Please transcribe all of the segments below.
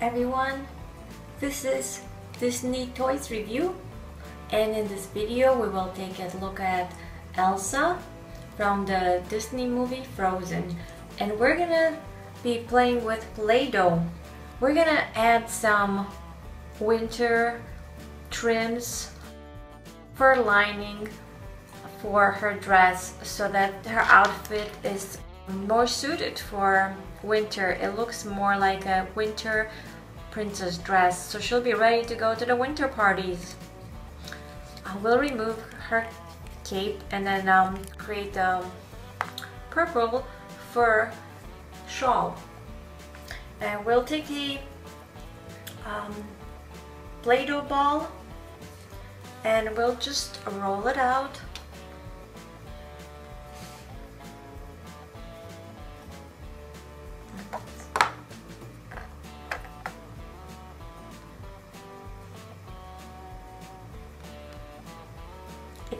everyone, this is Disney Toys Review. And in this video we will take a look at Elsa from the Disney movie Frozen. And we're gonna be playing with Play-Doh. We're gonna add some winter trims, fur lining for her dress so that her outfit is more suited for winter. It looks more like a winter princess dress, so she'll be ready to go to the winter parties. I will remove her cape and then um, create a purple fur shawl. And we'll take a um, Play-Doh ball and we'll just roll it out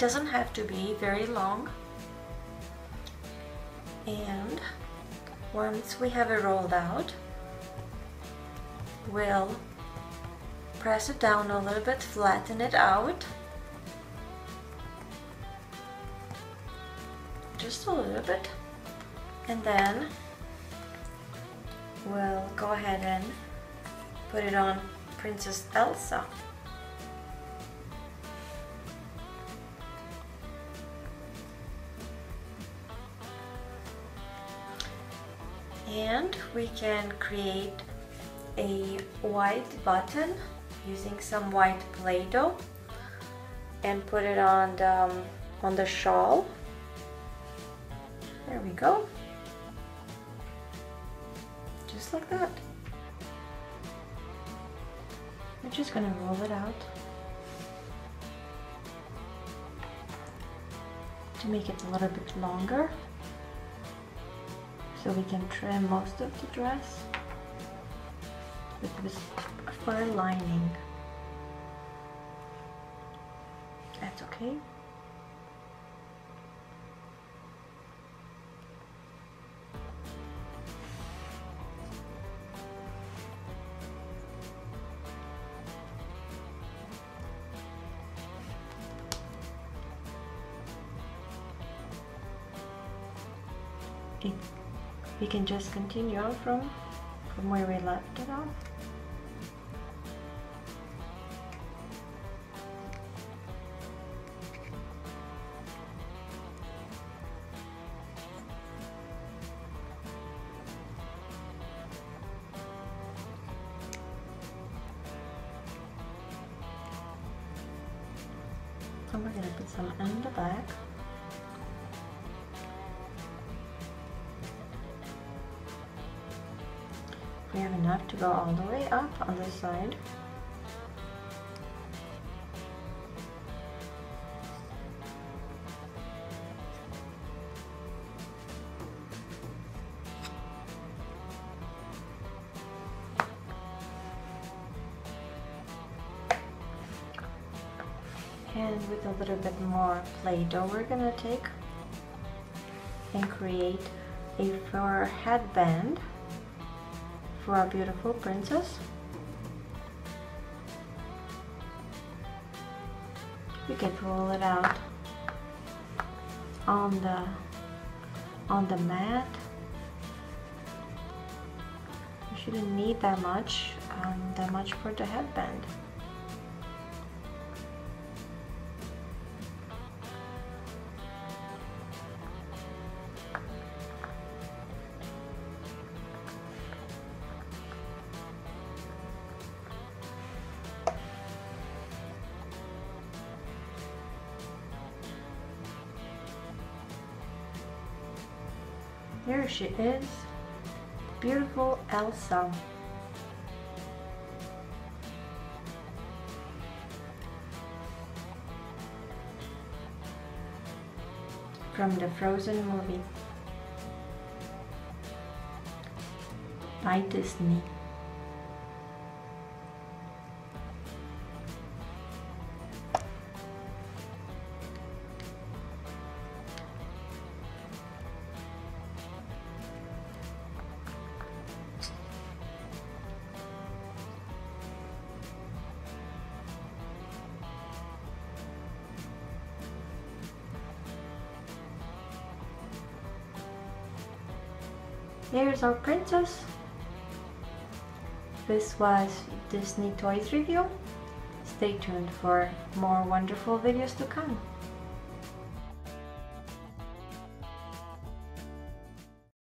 doesn't have to be very long. And once we have it rolled out, we'll press it down a little bit, flatten it out. Just a little bit. And then we'll go ahead and put it on Princess Elsa. And we can create a white button using some white play-doh and put it on the, um, on the shawl. There we go. Just like that. We're just gonna roll it out to make it a little bit longer so we can trim most of the dress with this fur lining. That's okay. It we can just continue on from from where we left it off. And we're going to put some in the back we have enough to go all the way up on this side. And with a little bit more play-doh we're gonna take and create a fur headband for our beautiful princess. You can roll it out on the on the mat. You shouldn't need that much, um, that much for the headband. Here she is, beautiful Elsa. From the Frozen movie by Disney. Here's our princess. This was Disney Toys review. Stay tuned for more wonderful videos to come.